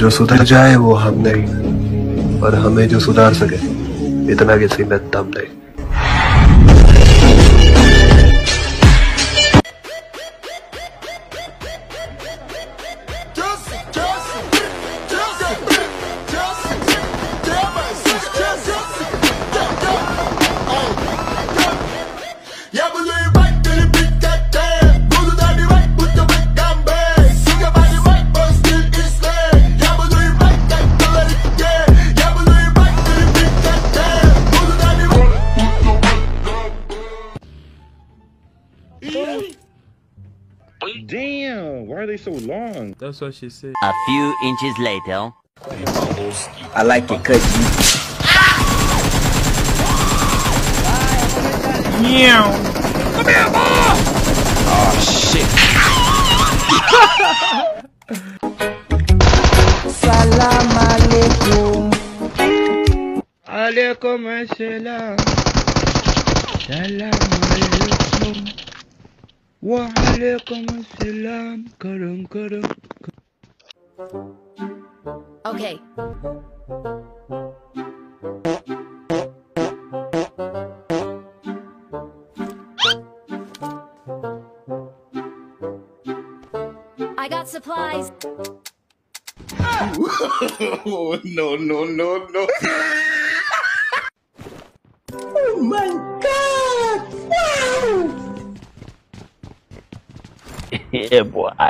जो सुधर जाए वो हम नहीं और हमें जो सुधार सके, इतना किसी में दम नहीं। Damn, why are they so long? That's what she said. A few inches later. I like it cuz cut deep. Salam alaikum. Alaikum assalam. Salam alaikum. Wa alaikum assalam. Karam karam. Okay. I got supplies. Oh, no, no, no, no. Oh yeah, boy.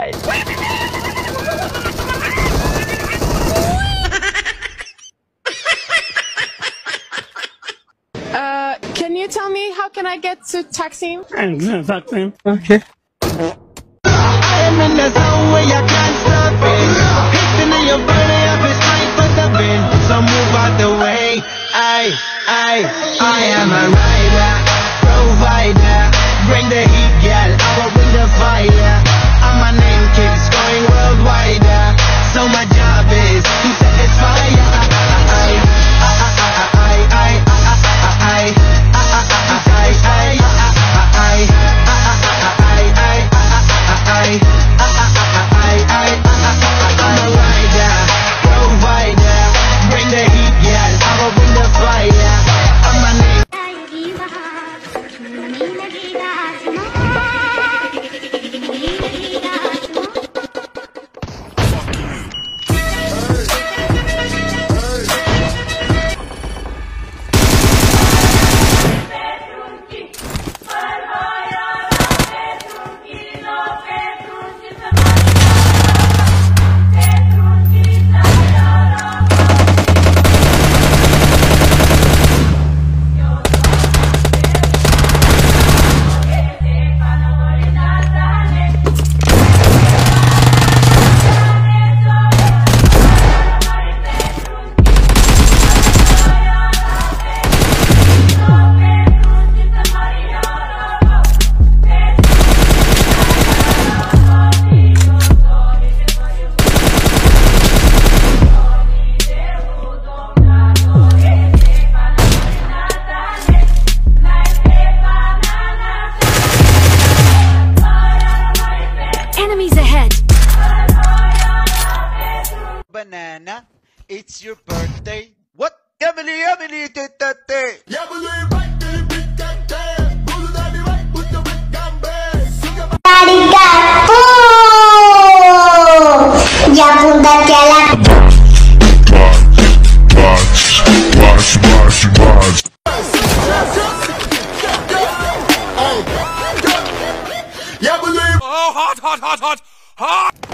Uh, can you tell me how can I get to Taksim? Okay. I'm in the zone where banana. It's your birthday. What? Yabili, yabili, tetate. Yabili, right to the big tate. Pull it out the right, put the wet gambe. Arigato! Yabunda Oh, hot, hot, hot, hot, hot!